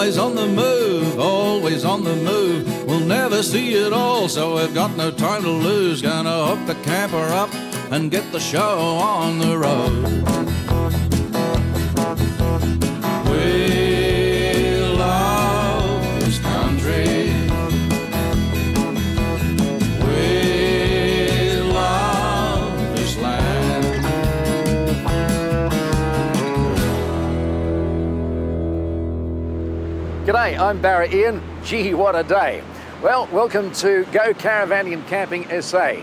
Always on the move, always on the move. We'll never see it all, so we've got no time to lose. Gonna hook the camper up and get the show on the road. We G'day, I'm Barry Ion. Gee, what a day. Well, welcome to Go Caravanning and Camping SA.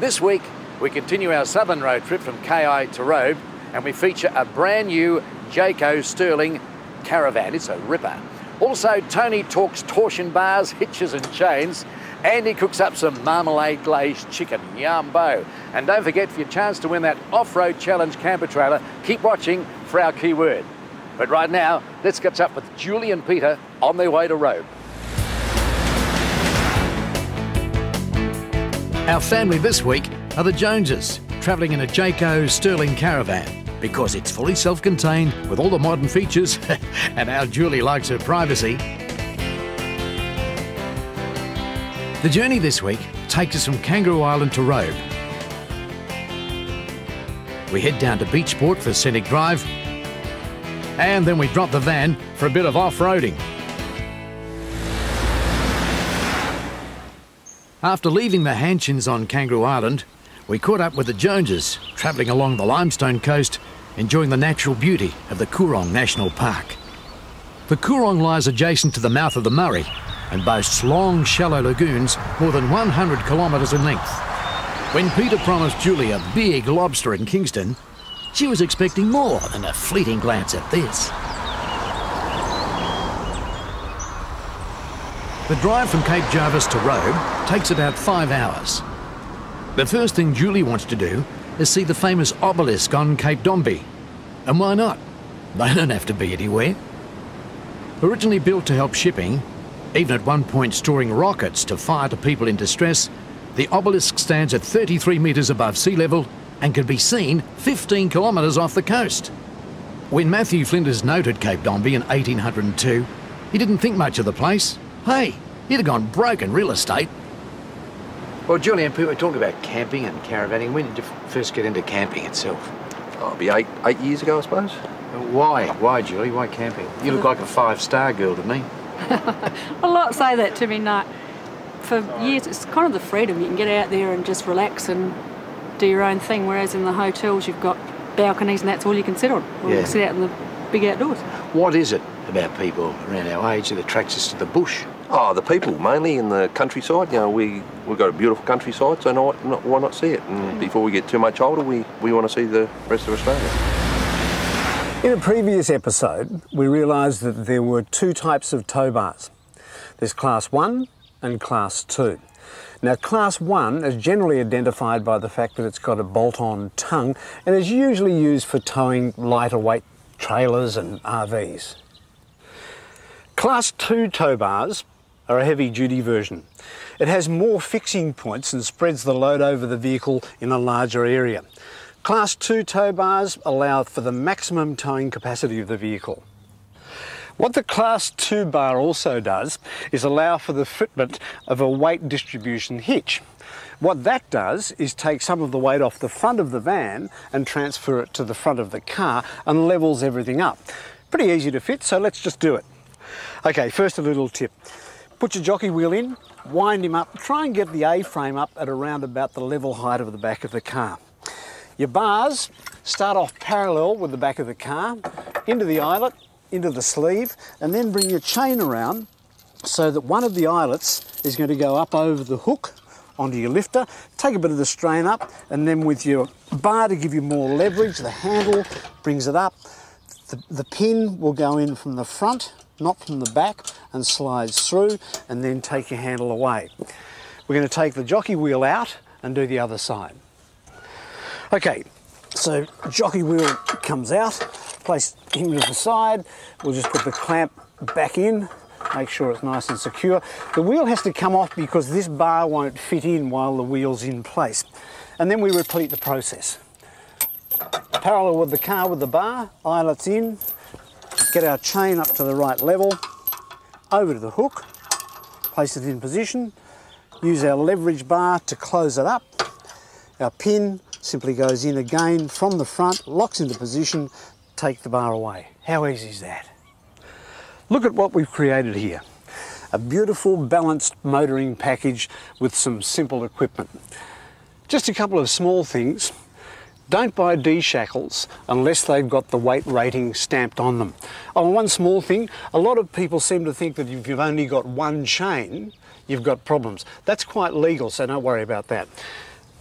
This week, we continue our southern road trip from KI to Robe, and we feature a brand new Jayco Sterling caravan. It's a ripper. Also, Tony talks torsion bars, hitches and chains, and he cooks up some marmalade glazed chicken, yumbo. And don't forget, for your chance to win that off-road challenge camper trailer, keep watching for our keyword. But right now, let's catch up with Julie and Peter on their way to Robe. Our family this week are the Joneses, travelling in a Jayco Sterling caravan because it's fully self-contained with all the modern features and our Julie likes her privacy. The journey this week takes us from Kangaroo Island to Robe. We head down to Beachport for scenic drive and then we drop the van for a bit of off-roading. After leaving the Hanchins on Kangaroo Island, we caught up with the Joneses, travelling along the limestone coast, enjoying the natural beauty of the Coorong National Park. The Coorong lies adjacent to the mouth of the Murray and boasts long, shallow lagoons more than 100 kilometres in length. When Peter promised Julie a big lobster in Kingston, she was expecting more than a fleeting glance at this. The drive from Cape Jarvis to Robe takes about five hours. The first thing Julie wants to do is see the famous obelisk on Cape Dombey. And why not? They don't have to be anywhere. Originally built to help shipping, even at one point storing rockets to fire to people in distress, the obelisk stands at 33 metres above sea level and could be seen 15 kilometres off the coast. When Matthew Flinders noted Cape Dombey in 1802, he didn't think much of the place. Hey, he'd have gone broke in real estate. Well, Julie and Pete were talking about camping and caravanning. When did you first get into camping itself? Oh, it'll be eight eight years ago, I suppose. Why? Why, Julie? Why camping? You look like a five-star girl to me. A lot say that to me, no. For years, it's kind of the freedom. You can get out there and just relax and do your own thing, whereas in the hotels, you've got balconies and that's all you can sit on. Or you Yeah. can sit out in the big outdoors. What is it about people around our age that attracts us to the bush? Oh, the people mainly in the countryside. You know, we we've got a beautiful countryside, so not, not, why not see it? And mm. before we get too much older, we, we want to see the rest of Australia. In a previous episode, we realised that there were two types of tow bars. There's Class 1 and Class 2. Now, Class 1 is generally identified by the fact that it's got a bolt-on tongue and is usually used for towing lighter weight trailers and RVs. Class 2 tow bars are a heavy duty version. It has more fixing points and spreads the load over the vehicle in a larger area. Class 2 tow bars allow for the maximum towing capacity of the vehicle. What the Class 2 bar also does is allow for the fitment of a weight distribution hitch. What that does is take some of the weight off the front of the van and transfer it to the front of the car and levels everything up. Pretty easy to fit, so let's just do it. Okay, first a little tip. Put your jockey wheel in, wind him up, try and get the A-frame up at around about the level height of the back of the car. Your bars start off parallel with the back of the car, into the eyelet, into the sleeve, and then bring your chain around so that one of the eyelets is going to go up over the hook onto your lifter, take a bit of the strain up, and then with your bar to give you more leverage, the handle brings it up. The, the pin will go in from the front, not from the back, and slides through, and then take your handle away. We're going to take the jockey wheel out and do the other side. Okay, so jockey wheel comes out, place him to the side. We'll just put the clamp back in, make sure it's nice and secure. The wheel has to come off because this bar won't fit in while the wheel's in place. And then we repeat the process. Parallel with the car with the bar, eyelets in, get our chain up to the right level, over to the hook, place it in position, use our leverage bar to close it up. Our pin simply goes in again from the front, locks into position, take the bar away. How easy is that? Look at what we've created here. A beautiful balanced motoring package with some simple equipment. Just a couple of small things. Don't buy D shackles unless they've got the weight rating stamped on them. Oh, one small thing, a lot of people seem to think that if you've only got one chain, you've got problems. That's quite legal, so don't worry about that.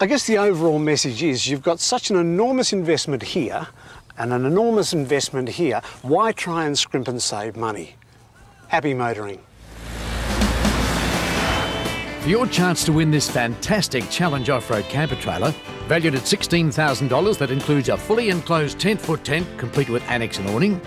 I guess the overall message is you've got such an enormous investment here and an enormous investment here. Why try and scrimp and save money? Happy motoring. For your chance to win this fantastic Challenge off-road camper trailer, valued at $16,000 that includes a fully enclosed 10-foot tent complete with annex and awning,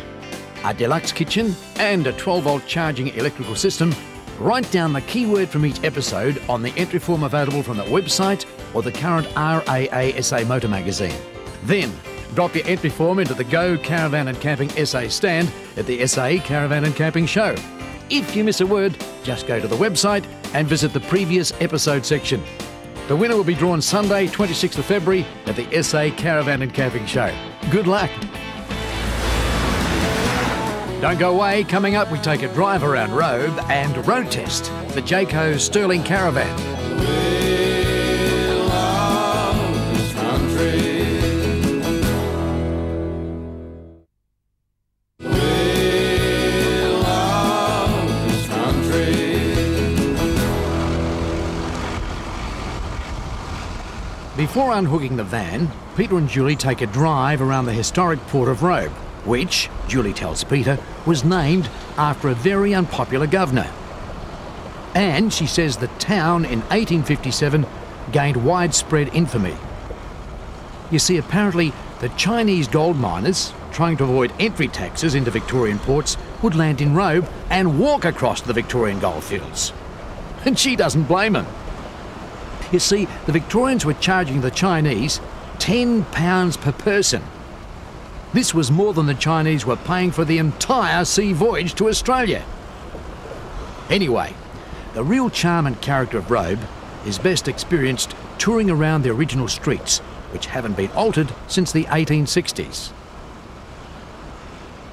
a deluxe kitchen and a 12-volt charging electrical system, write down the keyword from each episode on the entry form available from the website or the current RAASA Motor Magazine. Then, drop your entry form into the Go Caravan and Camping SA stand at the SA Caravan and Camping Show. If you miss a word, just go to the website and visit the previous episode section. The winner will be drawn Sunday, 26th of February at the SA Caravan and Camping Show. Good luck! Don't go away. Coming up, we take a drive around Robe and road test the Jayco Sterling Caravan. Before unhooking the van, Peter and Julie take a drive around the historic port of Robe, which, Julie tells Peter, was named after a very unpopular governor. And she says the town in 1857 gained widespread infamy. You see, apparently, the Chinese gold miners, trying to avoid entry taxes into Victorian ports, would land in Robe and walk across the Victorian goldfields. And she doesn't blame them. You see, the Victorians were charging the Chinese £10 per person. This was more than the Chinese were paying for the entire sea voyage to Australia. Anyway, the real charm and character of Robe is best experienced touring around the original streets, which haven't been altered since the 1860s.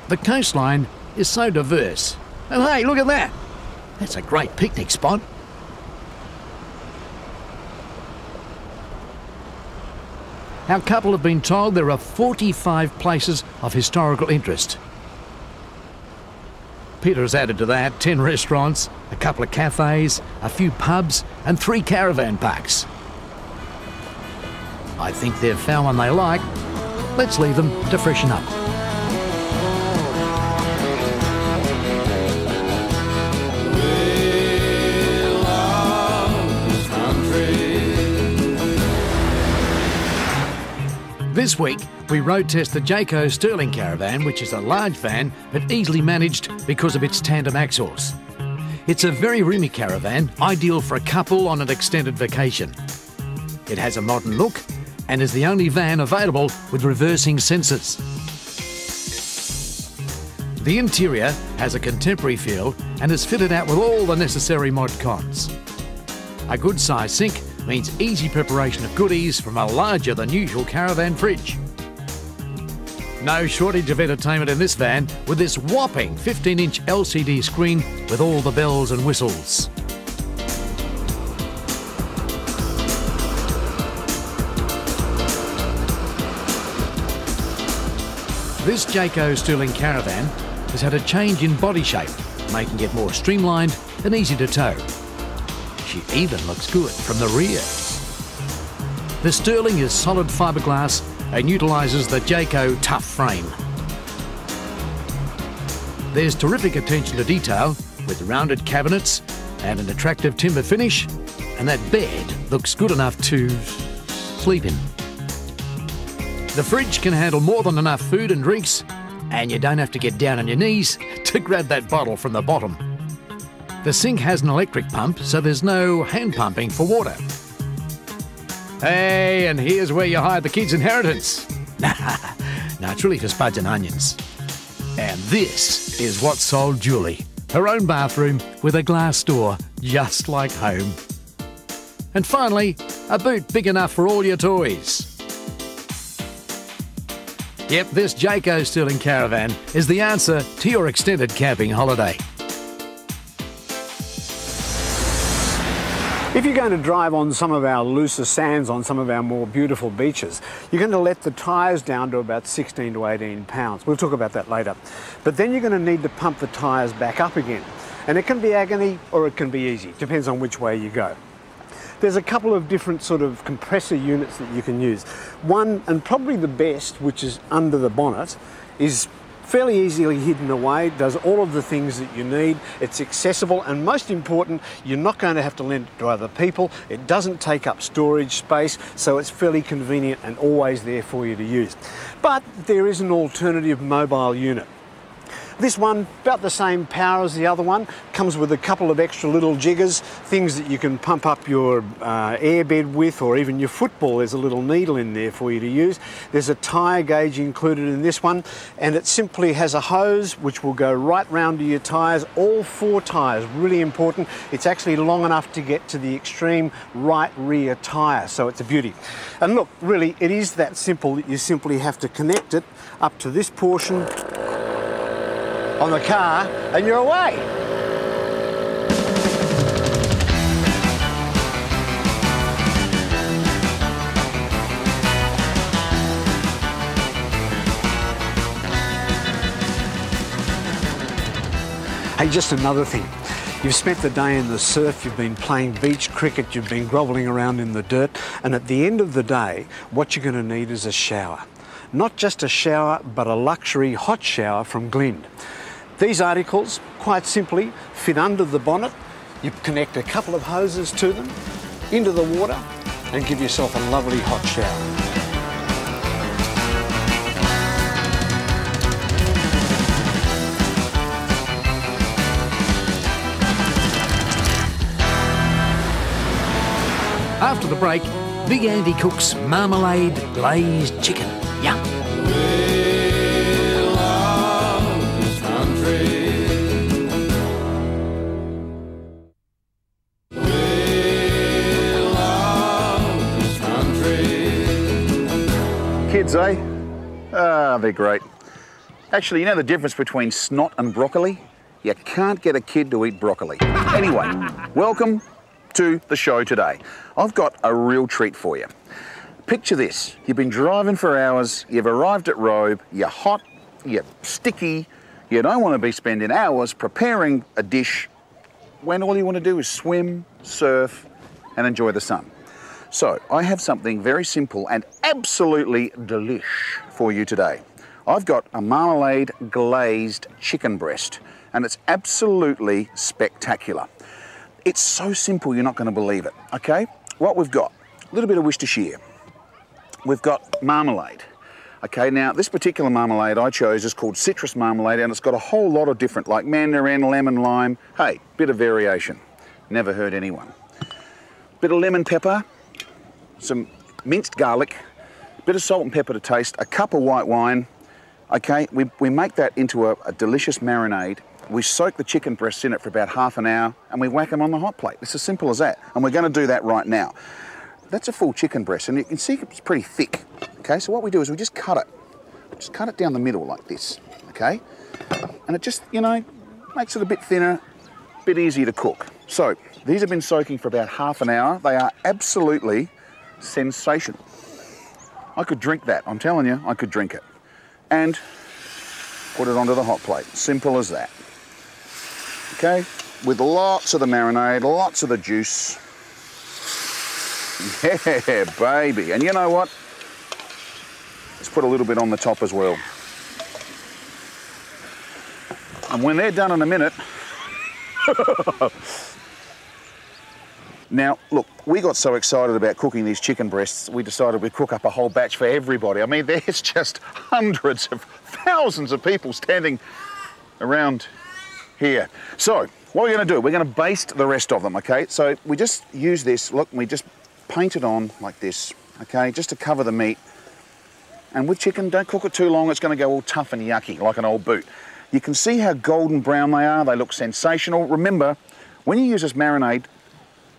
The coastline is so diverse. And hey, look at that! That's a great picnic spot. Our couple have been told there are 45 places of historical interest. Peter has added to that 10 restaurants, a couple of cafes, a few pubs, and three caravan parks. I think they've found one they like. Let's leave them to freshen up. This week, we road test the Jayco Sterling Caravan, which is a large van but easily managed because of its tandem axles. It's a very roomy caravan, ideal for a couple on an extended vacation. It has a modern look and is the only van available with reversing sensors. The interior has a contemporary feel and is fitted out with all the necessary mod cons. A good sized sink means easy preparation of goodies from a larger than usual caravan fridge. No shortage of entertainment in this van with this whopping 15 inch LCD screen with all the bells and whistles. This Jayco Sterling Caravan has had a change in body shape, making it more streamlined and easy to tow. She even looks good from the rear. The Sterling is solid fiberglass and utilises the Jayco tough frame. There's terrific attention to detail with rounded cabinets and an attractive timber finish, and that bed looks good enough to sleep in. The fridge can handle more than enough food and drinks, and you don't have to get down on your knees to grab that bottle from the bottom. The sink has an electric pump, so there's no hand pumping for water. Hey, and here's where you hide the kids' inheritance. no, it's really for spuds and onions. And this is what sold Julie her own bathroom with a glass door, just like home. And finally, a boot big enough for all your toys. Yep, this Jayco Sterling Caravan is the answer to your extended camping holiday. If you're going to drive on some of our looser sands on some of our more beautiful beaches, you're going to let the tyres down to about 16 to 18 pounds. We'll talk about that later. But then you're going to need to pump the tyres back up again. And it can be agony or it can be easy, depends on which way you go. There's a couple of different sort of compressor units that you can use. One, and probably the best, which is under the bonnet, is fairly easily hidden away, does all of the things that you need. It's accessible and most important, you're not going to have to lend it to other people. It doesn't take up storage space, so it's fairly convenient and always there for you to use. But there is an alternative mobile unit. This one, about the same power as the other one, comes with a couple of extra little jiggers, things that you can pump up your uh, airbed with or even your football. There's a little needle in there for you to use. There's a tyre gauge included in this one and it simply has a hose which will go right round to your tyres, all four tyres, really important. It's actually long enough to get to the extreme right rear tyre, so it's a beauty. And look, really, it is that simple that you simply have to connect it up to this portion on the car and you're away. Hey, just another thing. You've spent the day in the surf, you've been playing beach cricket, you've been grovelling around in the dirt, and at the end of the day, what you're going to need is a shower. Not just a shower, but a luxury hot shower from Glynde. These articles, quite simply, fit under the bonnet. You connect a couple of hoses to them, into the water, and give yourself a lovely hot shower. After the break, Big Andy cooks marmalade glazed chicken. Yum. Great. Actually, you know the difference between snot and broccoli? You can't get a kid to eat broccoli. Anyway, welcome to the show today. I've got a real treat for you. Picture this. You've been driving for hours, you've arrived at Robe, you're hot, you're sticky, you don't want to be spending hours preparing a dish when all you want to do is swim, surf, and enjoy the sun. So, I have something very simple and absolutely delish for you today. I've got a marmalade glazed chicken breast, and it's absolutely spectacular. It's so simple, you're not going to believe it. Okay, what we've got a little bit of Worcestershire, we've got marmalade. Okay, now this particular marmalade I chose is called citrus marmalade, and it's got a whole lot of different, like mandarin, lemon, lime. Hey, bit of variation. Never hurt anyone. Bit of lemon pepper, some minced garlic, bit of salt and pepper to taste, a cup of white wine. Okay, we, we make that into a, a delicious marinade. We soak the chicken breasts in it for about half an hour and we whack them on the hot plate. It's as simple as that. And we're going to do that right now. That's a full chicken breast and you can see it's pretty thick. Okay, so what we do is we just cut it. Just cut it down the middle like this. Okay, and it just, you know, makes it a bit thinner, a bit easier to cook. So these have been soaking for about half an hour. They are absolutely sensational. I could drink that, I'm telling you, I could drink it. And put it onto the hot plate. Simple as that. Okay, with lots of the marinade, lots of the juice. Yeah, baby. And you know what? Let's put a little bit on the top as well. And when they're done in a minute, Now, look, we got so excited about cooking these chicken breasts, we decided we'd cook up a whole batch for everybody. I mean, there's just hundreds of thousands of people standing around here. So, what we're going to do, we're going to baste the rest of them, okay? So, we just use this, look, we just paint it on like this, okay, just to cover the meat. And with chicken, don't cook it too long, it's going to go all tough and yucky, like an old boot. You can see how golden brown they are. They look sensational. Remember, when you use this marinade,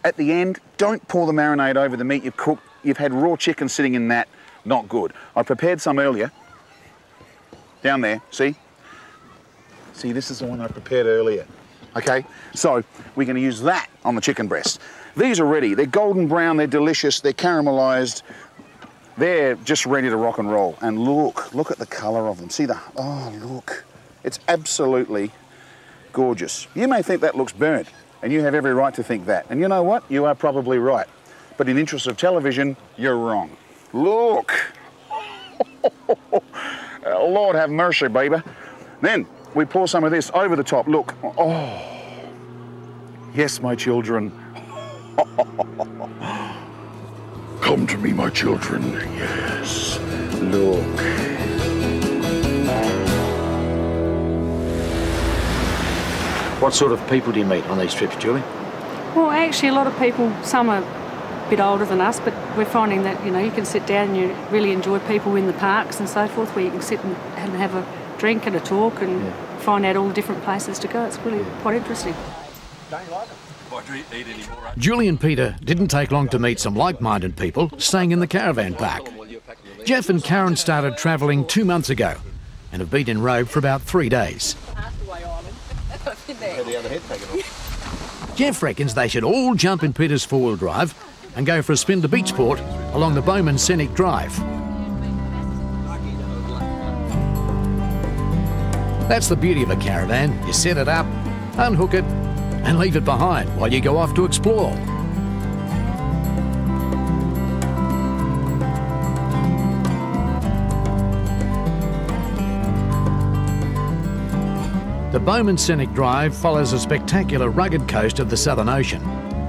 at the end, don't pour the marinade over the meat you've cooked. You've had raw chicken sitting in that. Not good. I prepared some earlier. Down there, see? See, this is the one I prepared earlier. Okay, so we're going to use that on the chicken breast. These are ready. They're golden brown, they're delicious, they're caramelized. They're just ready to rock and roll. And look, look at the colour of them. See the, oh, look. It's absolutely gorgeous. You may think that looks burnt, and you have every right to think that. And you know what? You are probably right. But in interest of television, you're wrong. Look. Lord have mercy, baby. Then we pour some of this over the top. Look. Oh. Yes, my children. Come to me, my children. Yes. Look. What sort of people do you meet on these trips, Julie? Well, actually, a lot of people, some are a bit older than us, but we're finding that, you know, you can sit down and you really enjoy people in the parks and so forth, where you can sit and, and have a drink and a talk and Yeah. find out all the different places to go. It's really quite interesting. Julie and Peter didn't take long to meet some like minded people staying in the caravan park. Jeff and Karen started travelling two months ago and have been in Robe for about three days. Jeff reckons they should all jump in Peter's four wheel drive and go for a spin to Beachport along the Bowman Scenic Drive. That's the beauty of a caravan. You set it up, unhook it, and leave it behind while you go off to explore. The Bowman Scenic Drive follows a spectacular rugged coast of the Southern Ocean.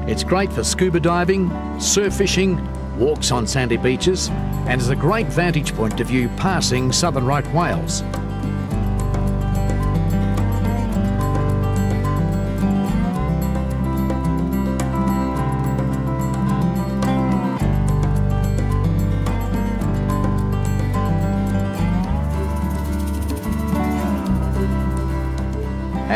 It's great for scuba diving, surf fishing, walks on sandy beaches, and is a great vantage point to view passing southern right whales.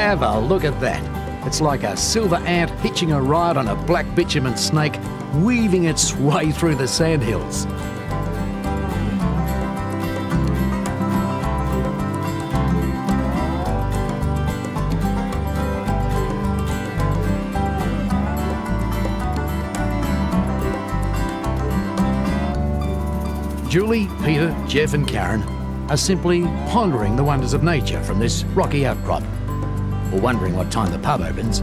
Have a look at that. It's like a silver ant hitching a ride on a black bitumen snake, weaving its way through the sandhills. Julie, Peter, Jeff, and Karen are simply pondering the wonders of nature from this rocky outcrop, or wondering what time the pub opens.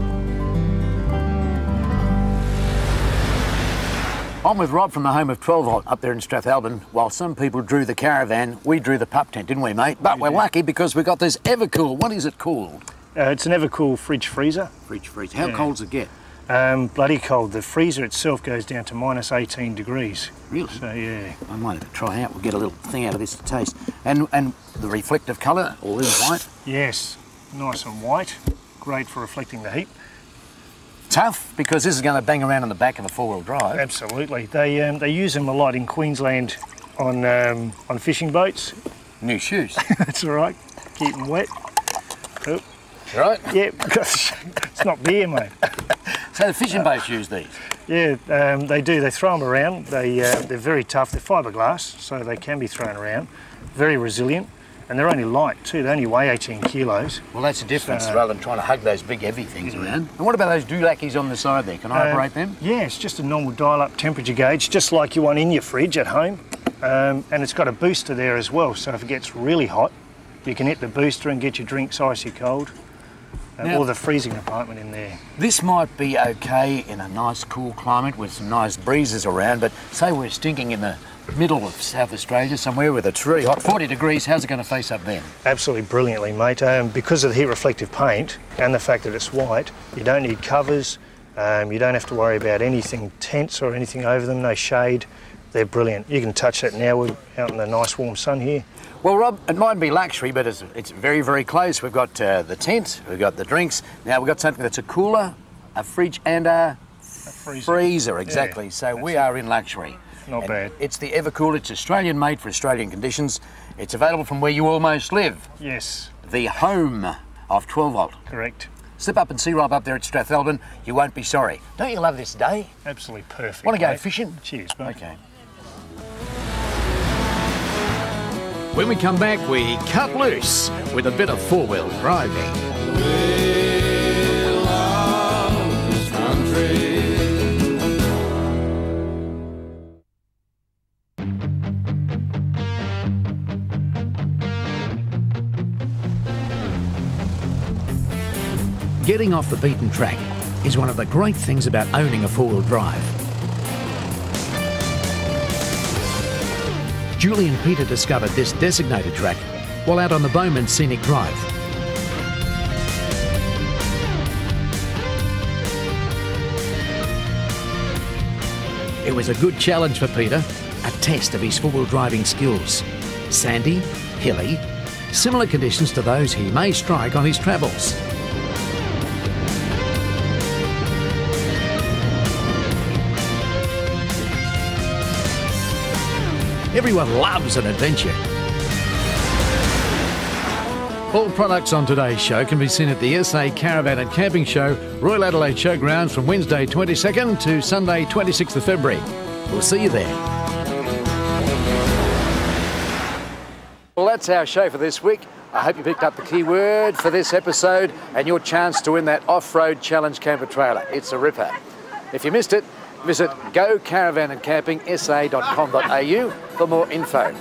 I'm with Rob from the home of 12 Volt up there in Strathalbyn. While some people drew the caravan, we drew the pup tent, didn't we, mate? But we're lucky because we've got this Evakool. What is it called? Uh, it's an Evakool fridge freezer. Fridge freeze. How Yeah. cold does it get? Um, bloody cold. The freezer itself goes down to minus 18 degrees. Really? So yeah, I might have to try out. We'll get a little thing out of this to taste. And and the reflective colour, all in white. yes, nice and white. Great for reflecting the heat. Tough because this is going to bang around on the back of a four-wheel drive. Absolutely. They um, they use them a lot in Queensland on um, on fishing boats. New shoes, That's all right. Keep them wet. Oh, right? yeah, because it's not beer, mate. So the fishing boats use these. Yeah, um, they do. They throw them around. They uh, they're very tough. They're fiberglass, so they can be thrown around. Very resilient, and they're only light too. They only weigh 18 kilos. Well, that's a difference So- rather than trying to hug those big heavy things around. And what about those doolickies on the side there? Can I Uh, operate them? Yeah, it's just a normal dial-up temperature gauge, just like you want in your fridge at home. Um, and it's got a booster there as well, so if it gets really hot, you can hit the booster and get your drinks icy cold. Uh, Now- or the freezing department in there. This might be okay in a nice cool climate with some nice breezes around, but say we're stinking in the middle of South Australia somewhere where it's really hot, 40 degrees, how's it going to face up then? Absolutely brilliantly, mate. Um, because of the heat reflective paint and the fact that it's white, you don't need covers. Um, you don't have to worry about anything tense or anything over them. No shade. They're brilliant. You can touch that now. We're out in the nice warm sun here. Well, Rob, it might be luxury, but it's, it's very, very close. We've got uh, the tent, we've got the drinks. Now we've got something that's a cooler, a fridge, and a freezer. freezer. Exactly. so we are in luxury. Not And bad. It's the Evakool. It's Australian made for Australian conditions. It's available from where you almost live, Yes, the home of 12 volt. correct. Slip up and see Rob up there at Strathalbyn. You won't be sorry. Don't you love this day? Absolutely perfect. Want to go mate. fishing? Cheers, mate. Okay. When we come back, we cut loose with a bit of four wheel driving. Getting off the beaten track is one of the great things about owning a four wheel drive. Julie and Peter discovered this designated track while out on the Bowman Scenic Drive. It was a good challenge for Peter, a test of his four wheel driving skills. Sandy, hilly, similar conditions to those he may strike on his travels. Everyone loves an adventure. All products on today's show can be seen at the SA Caravan and Camping Show, Royal Adelaide Showgrounds from Wednesday 22nd to Sunday 26th of February. We'll see you there. Well, that's our show for this week. I hope you picked up the key word for this episode and your chance to win that off-road challenge camper trailer. It's a ripper. If you missed it, visit gocaravanandcampingsa.com.au for more info.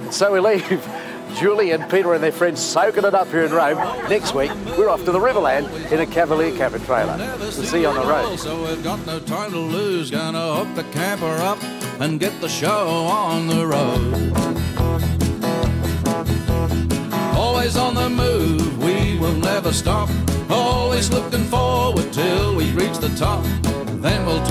And so we leave Julie and Peter and their friends soaking it up here in Robe. Next week, we're off to the Riverland in a Cavalier camper trailer. We'll see you on the road. So we've got no time to lose. Gonna hook the camper up and get the show on the road. Always on the move, we will never stop. Always looking forward till we reach the top. Then we'll